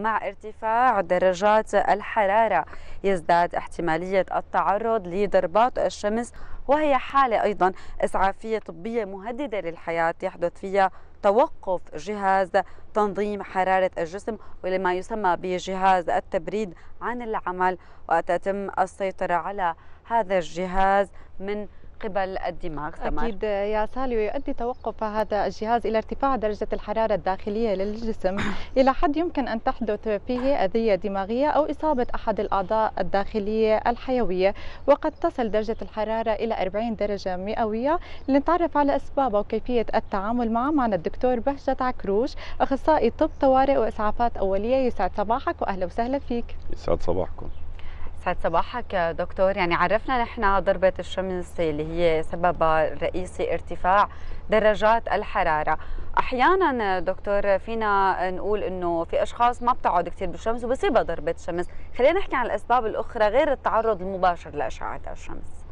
مع ارتفاع درجات الحرارة. يزداد احتمالية التعرض لضربات الشمس وهي حالة أيضا إسعافية طبية مهددة للحياة. يحدث فيها توقف جهاز تنظيم حرارة الجسم ولما يسمى بجهاز التبريد عن العمل. وتتم السيطرة على هذا الجهاز من قبل الدماغ سمر. أكيد يا سالي ويؤدي توقف هذا الجهاز إلى ارتفاع درجة الحرارة الداخلية للجسم. إلى حد يمكن أن تحدث فيه أذية دماغية أو إصابة أحد الأعضاء الداخلية الحيوية. وقد تصل درجة الحرارة إلى 40 درجة مئوية. لنتعرف على أسبابها وكيفية التعامل معها معنا الدكتور بهجت عكروش أخصائي طب طوارئ وإسعافات أولية. يسعد صباحك وأهلا وسهلا فيك. يسعد صباحكم. يسعد صباحك دكتور. يعني عرفنا نحن ضربة الشمس اللي هي سببها الرئيسي ارتفاع درجات الحرارة. أحيانا دكتور فينا نقول أنه في أشخاص ما بتقعد كثير بالشمس وبصيبها ضربة شمس. خلينا نحكي عن الأسباب الأخرى غير التعرض المباشر لأشعة الشمس.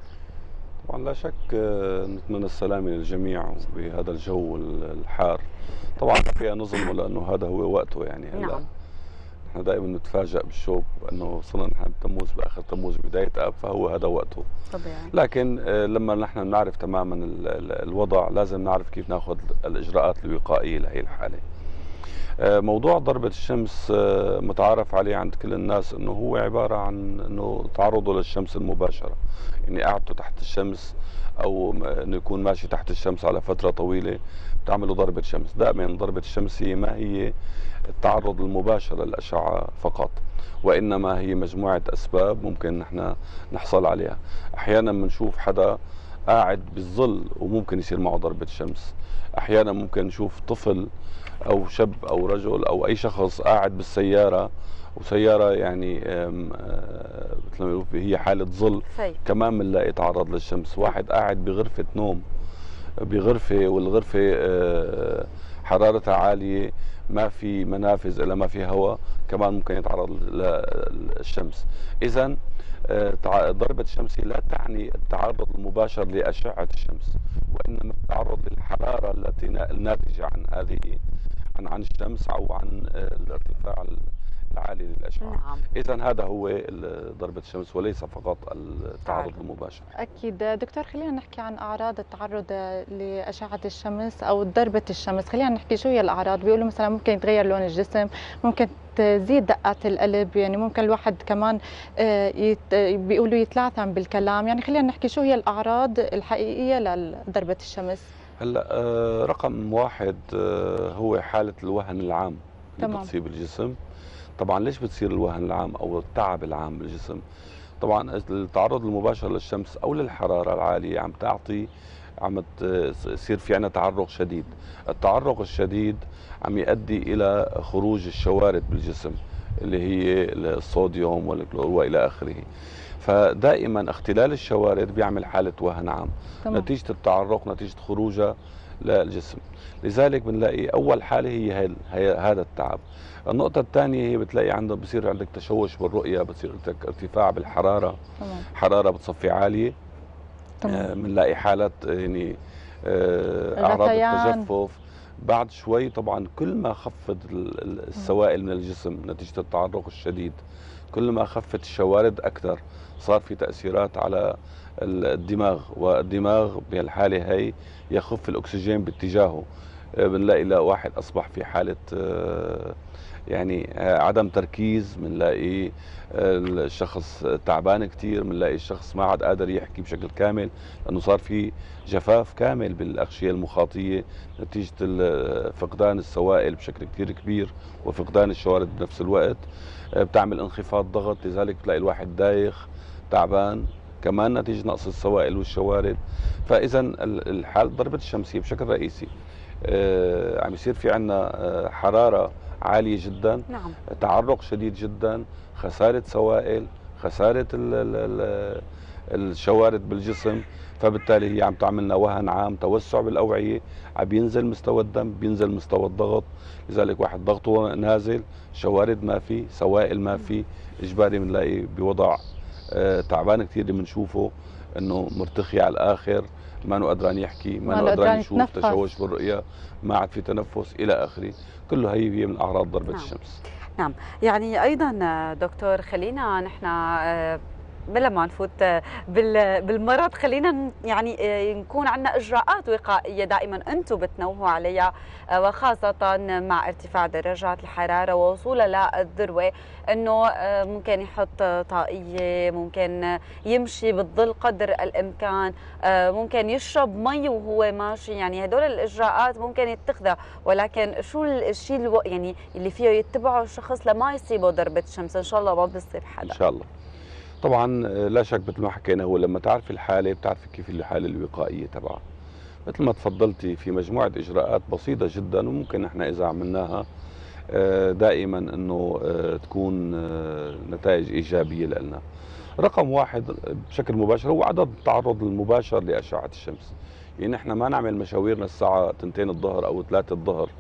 طبعا لا شك آه، نتمنى السلامة للجميع بهذا الجو الحار. طبعا فيها نظم لأنه هذا هو وقته يعني هلا. نعم. نحن دائما نتفاجئ بالشوب إنه وصلنا نحن بتموز بآخر تموز بدايه أب فهو هذا وقته. طبيعي. لكن آه، لما نحن نعرف تماما الوضع لازم نعرف كيف نأخذ الإجراءات الوقائية لهي الحالة. آه، موضوع ضربة الشمس آه، متعارف عليه عند كل الناس إنه هو عبارة عن إنه تعرضه للشمس المباشرة. يعني قعدته تحت الشمس أو إنه يكون ماشي تحت الشمس على فترة طويلة. بتعمله ضربة شمس. دائما ضربة الشمس هي ما هي التعرض المباشر للأشعة فقط وإنما هي مجموعة أسباب ممكن نحن نحصل عليها. أحيانا بنشوف حدا قاعد بالظل وممكن يصير معه ضربة شمس. أحيانا ممكن نشوف طفل أو شاب أو رجل أو أي شخص قاعد بالسيارة وسيارة يعني مثل ما هي حالة ظل. كمان بنلاقي تعرض للشمس. واحد قاعد بغرفة نوم بغرفة والغرفة آه، حرارتها عالية ما في منافذ إلا ما في هواء كمان ممكن يتعرض للشمس. اذا آه، ضربة الشمس لا تعني التعرض المباشر لأشعة الشمس وإنما التعرض للحرارة التي الناتجة عن هذه عن عن الشمس أو عن آه، الارتفاع العالي للاشعه نعم. اذا هذا هو ضربة الشمس وليس فقط التعرض المباشر. أكيد. دكتور خلينا نحكي عن أعراض التعرض لأشعة الشمس أو ضربة الشمس. خلينا نحكي شو هي الأعراض. بيقولوا مثلا ممكن يتغير لون الجسم ممكن تزيد دقات القلب يعني ممكن الواحد كمان آه، يت... بيقولوا يتلعثم بالكلام. يعني خلينا نحكي شو هي الأعراض الحقيقية لضربة الشمس. هلأ آه، رقم واحد آه، هو حالة الوهن العام اللي بتصيب الجسم. طبعا ليش بتصير الوهن العام أو التعب العام بالجسم؟ طبعا التعرض المباشر للشمس أو للحرارة العالية عم تعطي عم تصير في عنا تعرق شديد. التعرق الشديد عم يؤدي إلى خروج الشوارد بالجسم اللي هي الصوديوم وإلى آخره. فدائما اختلال الشوارد بيعمل حالة وهن عام. تمام. نتيجة التعرق نتيجة خروجها للجسم لذلك بنلاقي أول حالة هي, هي هذا التعب. النقطة الثانية هي بتلاقي عندك بصير عندك تشوش بالرؤية بصير عندك ارتفاع بالحرارة. تمام. حرارة بتصفي عالية. بنلاقي آه حالات يعني آه أعراض التجفف. بعد شوي طبعا كل ما خفت السوائل من الجسم نتيجة التعرق الشديد كل ما خفت الشوارد أكثر صار في تأثيرات على الدماغ والدماغ بهالحالة هي يخف الأكسجين باتجاهه. آه، بنلاقي لا واحد أصبح في حالة آه، يعني آه، عدم تركيز بنلاقي الشخص تعبان كثير بنلاقي الشخص ما عاد قادر يحكي بشكل كامل لأنه صار في جفاف كامل بالأغشية المخاطية نتيجة فقدان السوائل بشكل كثير كبير وفقدان الشوارد بنفس الوقت. بتعمل انخفاض ضغط لذلك بتلاقي الواحد دايخ تعبان. كمان نتيجة نقص السوائل والشوارد. فاذا الحال ضربة الشمسيه بشكل رئيسي. آه، عم يصير في عندنا آه، حرارة عالية جدا. نعم. تعرق شديد جدا. خسارة سوائل خسارة ال ال الشوارد بالجسم. فبالتالي هي عم تعملنا وهن عام توسع بالأوعية. عم بينزل مستوى الدم بينزل مستوى الضغط. لذلك واحد ضغطه نازل شوارد ما في سوائل ما في. إجباري بنلاقي بوضع تعبان كثير اللي بنشوفه إنه مرتخي على الآخر ما إنه قدران يحكي ما إنه قدران يشوف تشوش بالرؤية ما عاد في تنفس إلى آخره. كله هي هي من أعراض ضربة نعم. الشمس. نعم. يعني أيضا دكتور خلينا نحن آه، بلا ما نفوت بالمرض. خلينا يعني آه، نكون عندنا إجراءات وقائية دائما أنتم بتنوهوا عليها آه، وخاصة مع ارتفاع درجات الحرارة ووصولها للذروه إنه آه، ممكن يحط طاقية ممكن يمشي بالظل قدر الإمكان ممكن يشرب مي وهو ماشي. يعني هدول الإجراءات ممكن يتخذها. ولكن شو الشيء يعني اللي فيه يتبعه الشخص لما يصيبه ضربة شمس؟ إن شاء الله ما بيصيب حدا. إن شاء الله. طبعا آه، لا شك مثل ما حكينا هو لما تعرف الحالة بتعرف كيف الحالة الوقائية تبعها. مثل ما تفضلتي في مجموعة إجراءات بسيطة جدا وممكن نحن إذا عملناها آه، دائما إنه آه، تكون نتائج إيجابية لنا. رقم واحد بشكل مباشر هو عدم التعرض المباشر لأشعة الشمس. يعني نحن ما نعمل مشاويرنا الساعة 2 الظهر أو 3 الظهر.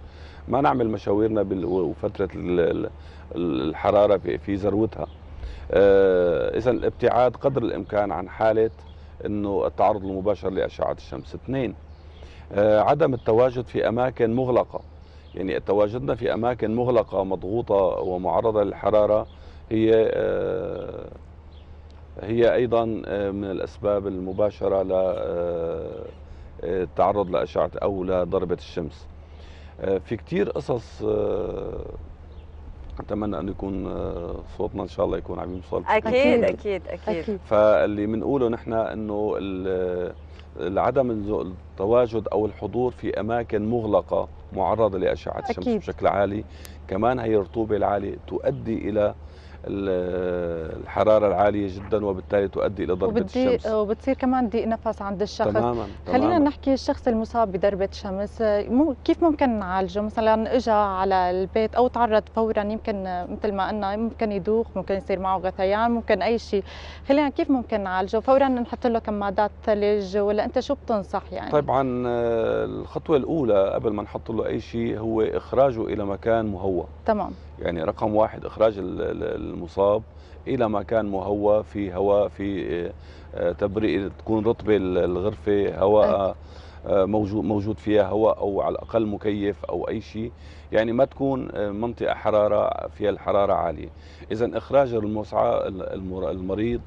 ما نعمل مشاويرنا وفترة الحرارة في ذروتها. إذا الابتعاد قدر الإمكان عن حالة إنه التعرض المباشر لأشعة الشمس. اثنين آه، عدم التواجد في أماكن مغلقة. يعني تواجدنا في أماكن مغلقة مضغوطة ومعرضة للحرارة هي آه، هي أيضا من الأسباب المباشرة للتعرض لأشعة أو لضربة الشمس. في كثير قصص أتمنى انه يكون آه، صوتنا إن شاء الله يكون عم يوصل أكيد أكيد. أكيد, أكيد. فاللي بنقوله نحن إنه عدم التواجد أو الحضور في أماكن مغلقة معرضة لأشعة الشمس بشكل عالي كمان هي الرطوبة العالية تؤدي إلى الحرارة العالية جدا وبالتالي تؤدي إلى ضربة الشمس. وبتصير كمان ضيق نفس عند الشخص. تماما خلينا. نحكي الشخص المصاب بضربة شمس. كيف ممكن نعالجه؟ مثلا اجى على البيت أو تعرض فورا يمكن مثل ما قلنا ممكن يدوخ ممكن يصير معه غثيان ممكن أي شيء. خلينا كيف ممكن نعالجه؟ فورا نحط له كمادات ثلج ولا أنت شو بتنصح يعني؟ طبعا آه، الخطوة الأولى قبل ما نحط له أي شيء هو إخراجه إلى مكان مهوى. تمام. يعني رقم واحد إخراج المصاب إلى مكان مهوى في هواء في آه، تبريد تكون رطبة الغرفة هواء آه، موجود موجود فيها هواء أو على الأقل مكيف أو أي شيء. يعني ما تكون آه، منطقة حرارة فيها الحرارة عالية. اذا إخراج المصعى المريض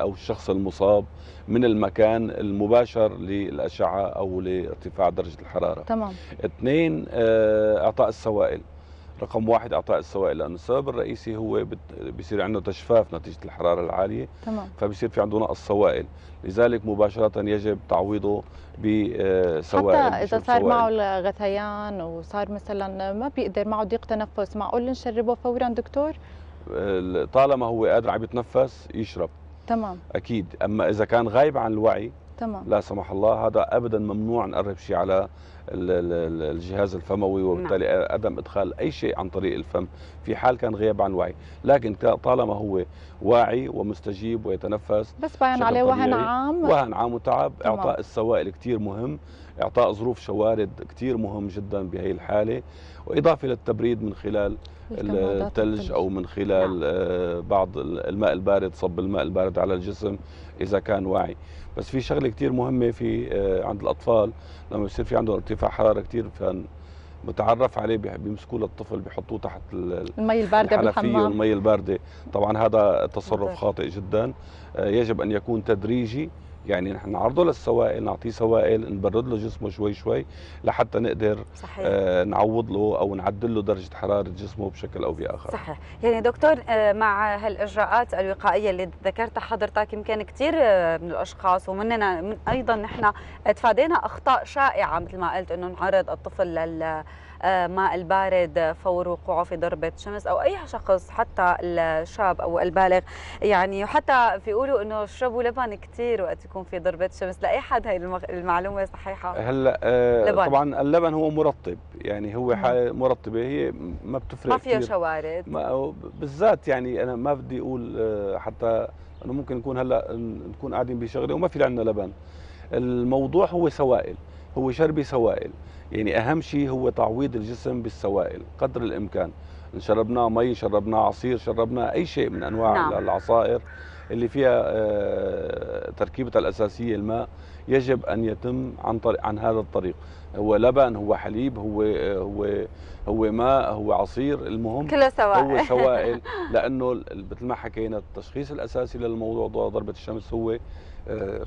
أو الشخص المصاب من المكان المباشر للأشعة أو لارتفاع درجة الحرارة. تمام. اثنين إعطاء السوائل. رقم واحد إعطاء السوائل لأنه السبب الرئيسي هو بيصير عنده تجفاف نتيجة الحرارة العالية تمام. فبصير في عنده نقص سوائل لذلك مباشرة يجب تعويضه بسوائل حتى إذا صار معه الغثيان وصار مثلا ما بيقدر معه ضيق تنفس معقول نشربه فورا دكتور؟ طالما هو قادر عم يتنفس يشرب. تمام. أكيد. أما إذا كان غايب عن الوعي تمام لا سمح الله هذا ابدا ممنوع نقرب شيء على الجهاز الفموي وبالتالي نعم. عدم إدخال أي شيء عن طريق الفم في حال كان غياب عن وعي لكن طالما هو واعي ومستجيب ويتنفس بس باين عليه وهن عام وهن عام وتعب تمام. إعطاء السوائل كثير مهم إعطاء ظروف شوارد كثير مهم جدا بهي الحالة وإضافة للتبريد من خلال الثلج أو من خلال نعم. آه، بعض الماء البارد صب الماء البارد على الجسم إذا كان واعي. بس في شغلة كثير مهمة في آه، عند الأطفال. لما يصير في عندهم ارتفاع حرارة كثير متعرف عليه بيمسكوه للطفل بيحطوه تحت المي الباردة بالحمام. والمي الباردة. طبعا هذا تصرف خاطئ جدا. آه، يجب أن يكون تدريجي يعني نحن نعرضه للسوائل نعطيه سوائل نبرد له جسمه شوي شوي لحتى نقدر صحيح. آه نعوض له أو نعدل له درجة حرارة جسمه بشكل أو بآخر صحيح يعني دكتور آه مع هالإجراءات الوقائية اللي ذكرتها حضرتك يمكن كثير آه من الأشخاص ومننا من أيضا نحن تفادينا أخطاء شائعة مثل ما قلت إنه نعرض الطفل لل ماء البارد فور وقوعه في ضربة شمس أو أي شخص حتى الشاب أو البالغ. يعني حتى بيقولوا إنه اشربوا لبن كثير وقت يكون في ضربة شمس. لأي حد هي المعلومة صحيحة؟ هلأ آه لبن. طبعا اللبن هو مرطب. يعني هو حالة مرطبة. هي ما بتفرق ما فيها شوارد. ما بالذات يعني أنا ما بدي أقول آه، حتى أنه ممكن نكون هلأ نكون قاعدين بشغلة وما في عندنا لبن. الموضوع هو سوائل. هو شرب سوائل. يعني أهم شيء هو تعويض الجسم بالسوائل قدر الإمكان. إن شربناه مي شربناه عصير شربناه أي شيء من أنواع نعم. العصائر اللي فيها تركيبتها الأساسية الماء يجب أن يتم عن طريق عن هذا الطريق. هو لبن هو حليب هو هو هو ماء هو عصير المهم كله سوائل. هو سوائل. لأنه مثل ما حكينا التشخيص الأساسي للموضوع ضربة الشمس هو آه،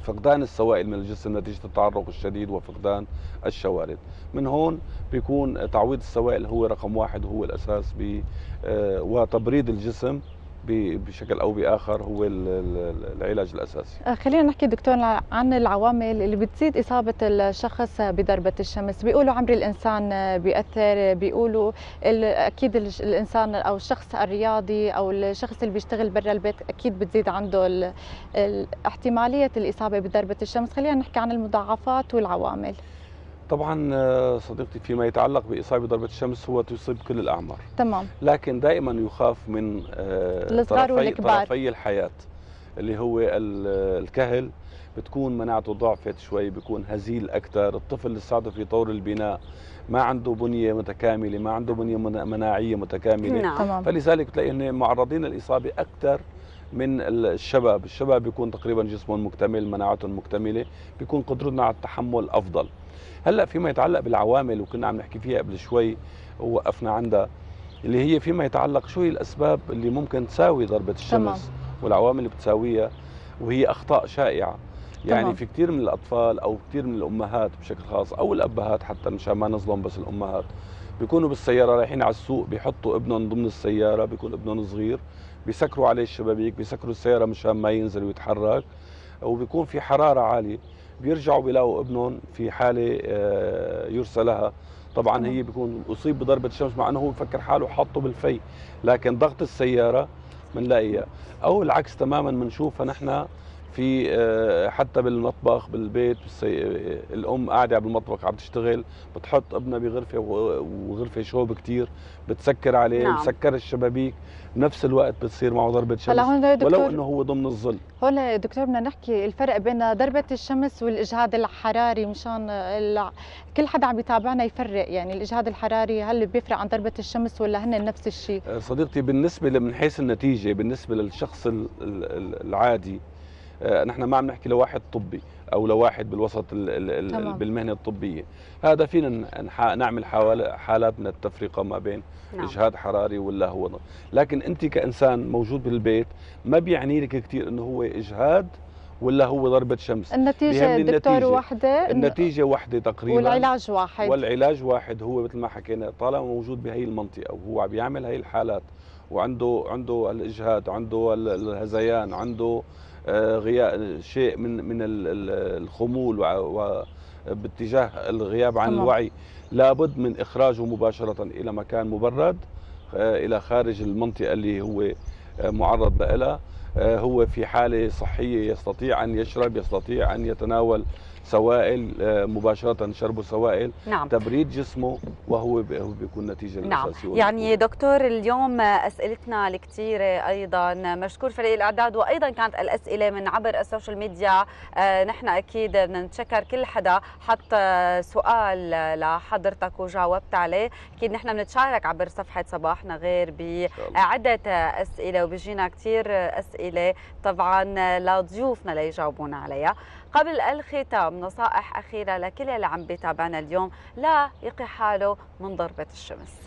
فقدان السوائل من الجسم نتيجة التعرق الشديد وفقدان الشوارد. من هون بيكون تعويض السوائل هو رقم واحد وهو الأساس ب آه، وتبريد الجسم بشكل أو بآخر هو العلاج الأساسي. آه، خلينا نحكي دكتور عن العوامل اللي بتزيد إصابة الشخص بضربة الشمس، بيقولوا عمر الإنسان بيأثر، بيقولوا أكيد الإنسان أو الشخص الرياضي أو الشخص اللي بيشتغل برا البيت أكيد بتزيد عنده احتمالية الإصابة بضربة الشمس، خلينا نحكي عن المضاعفات والعوامل. طبعا آه، صديقتي فيما يتعلق بإصابة ضربة الشمس هو تصيب كل الأعمار. تمام. لكن دائما يخاف من آه، الصغار والكبار طرفي الحياة اللي هو الكهل. بتكون مناعته ضعفت شوي بيكون هزيل أكثر الطفل لساته في طور البناء ما عنده بنية متكاملة ما عنده بنية مناعية متكاملة. نعم. فلذلك بتلاقي معرضين للإصابة أكثر من الشباب الشباب بيكون تقريبا جسمهم مكتمل مناعتهم مكتملة بيكون قدرتنا على التحمل أفضل هلأ فيما يتعلق بالعوامل وكنا عم نحكي فيها قبل شوي ووقفنا عندها اللي هي فيما يتعلق شو هي الأسباب اللي ممكن تساوي ضربة الشمس تمام. والعوامل اللي بتساويها وهي أخطاء شائعة يعني تمام. في كثير من الأطفال أو كثير من الأمهات بشكل خاص أو الأبهات حتى مشان ما نظلم بس الأمهات بيكونوا بالسيارة رايحين على السوق بيحطوا ابنهم ضمن السيارة بيكون ابنهم صغير بيسكروا عليه الشبابيك بيسكروا السيارة مشان ما ينزل ويتحرك وبيكون في حرارة عالية. بيرجعوا بيلاقوا ابنهم في حالة آه، يرسى لها. طبعا هي بيكون أصيب بضربة شمس مع إنه هو بفكر حاله حاطه بالفي. لكن ضغط السيارة بنلاقيها. أو العكس تماما بنشوفها نحن في آه، حتى بالمطبخ بالبيت الأم قاعدة بالمطبخ عم تشتغل بتحط ابنها بغرفة وغرفة شوب كثير بتسكر عليه نعم. بسكر الشبابيك بنفس الوقت بتصير معه ضربة شمس هلا هون دكتور ولو إنه هو ضمن الظل هون دكتور بدنا نحكي الفرق بين ضربة الشمس والإجهاد الحراري مشان كل حدا عم يتابعنا يفرق يعني الإجهاد الحراري هل بيفرق عن ضربة الشمس ولا هن نفس الشيء آه، صديقتي بالنسبة من حيث النتيجة بالنسبة للشخص العادي آه، نحن ما عم نحكي لواحد طبي أو لواحد بالوسط بالمهنة الطبية. هذا فينا نعمل حالات من التفرقة ما بين نعم. إجهاد حراري ولا هو لكن أنت كإنسان موجود بالبيت ما بيعني لك كثير إنه هو إجهاد ولا هو ضربة شمس. النتيجة دكتور. وحدة النتيجة وحدة تقريبا. والعلاج واحد. والعلاج واحد هو مثل ما حكينا طالما موجود بهي المنطقة وهو عم يعمل هي الحالات وعنده عنده الإجهاد عنده الهذيان عنده آه، غياب شيء من من الخمول وباتجاه الغياب عن. الوعي لابد من إخراجه مباشرة إلى مكان مبرد آه، إلى خارج المنطقة اللي هو آه، معرض لها هو في حالة صحية يستطيع أن يشرب يستطيع أن يتناول سوائل آه، مباشرة شربوا سوائل نعم. تبريد جسمه وهو بيكون نتيجة نعم. الأساسية. يعني دكتور اليوم أسئلتنا الكثيرة أيضا. مشكور فريق الإعداد وأيضا كانت الأسئلة من عبر السوشيال ميديا. آه نحن أكيد بدنا نتشكر كل حدا حط سؤال لحضرتك وجاوبت عليه. أكيد نحن بنتشارك عبر صفحة صباحنا غير بعدة أسئلة وبيجينا كثير أسئلة. طبعا لضيوفنا ليجاوبونا عليها. قبل الختام نصائح أخيرة لكل اللي عم بيتابعنا اليوم. لا يقي حاله من ضربة الشمس.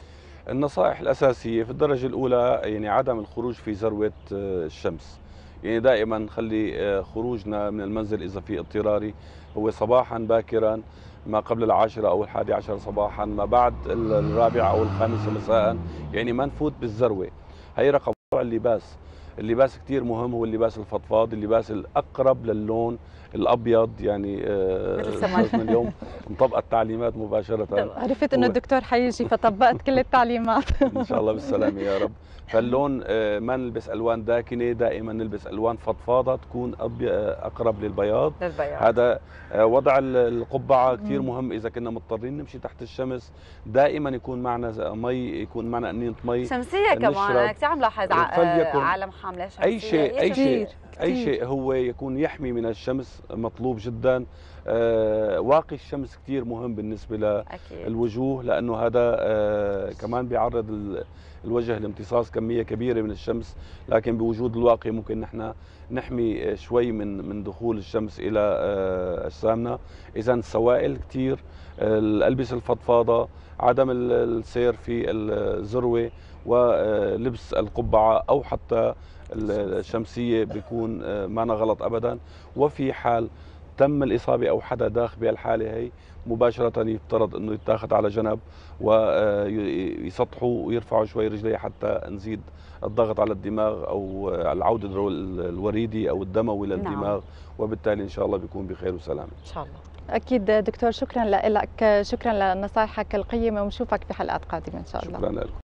النصائح الأساسية في الدرجة الأولى يعني عدم الخروج في ذروة آه، الشمس. يعني دائما نخلي آه، خروجنا من المنزل إذا في اضطراري. هو صباحا باكرا ما قبل العاشرة أو الحادي عشر صباحا ما بعد الرابعة أو الخامسة مساء. يعني ما نفوت بالذروة. هي رقم اللباس. اللباس كتير مهم هو اللباس الفضفاض اللباس الأقرب للون الأبيض يعني آه اليوم؟ مطبقة التعليمات مباشرة. عرفت إنه الدكتور حيجي فطبقت كل التعليمات. إن شاء الله بالسلامة يا رب. فاللون آه ما نلبس ألوان داكنة دائما نلبس ألوان فضفاضة تكون آه، أقرب للبياض. للبياض. هذا وضع القبعة كثير مهم. إذا كنا مضطرين نمشي تحت الشمس دائما يكون معنا مي يكون معنا انيه مي. شمسية كمان. أنا كثير عم لاحظ حاملة شمسية. اي شيء أي شيء. أي شيء هو يكون يحمي من الشمس مطلوب جدا. آه واقي الشمس كثير مهم بالنسبة للوجوه لأنه هذا آه كمان بيعرض ال- الوجه لامتصاص كمية كبيرة من الشمس. لكن بوجود الواقي ممكن نحن نحمي آه، شوي من من دخول الشمس إلى آه، أجسامنا. اذا السوائل كثير الألبسة الفضفاضة عدم ال- السير في الذروة ولبس القبعة أو حتى ال- الشمسية بيكون آه، معنا غلط ابدا. وفي حال تم الإصابة أو حدا داخ بهالحالة هي مباشرة يفترض إنه يتاخذ على جنب ويسطحوا ويرفعوا شوي رجليه حتى نزيد الضغط على الدماغ أو العودة الرو- الوريدي أو الدموي للدماغ وبالتالي إن شاء الله بيكون بخير وسلامة. إن شاء الله. أكيد دكتور شكرا لك شكرا لنصائحك القيمة ونشوفك في حلقات قادمة إن شاء الله. شكرا لكم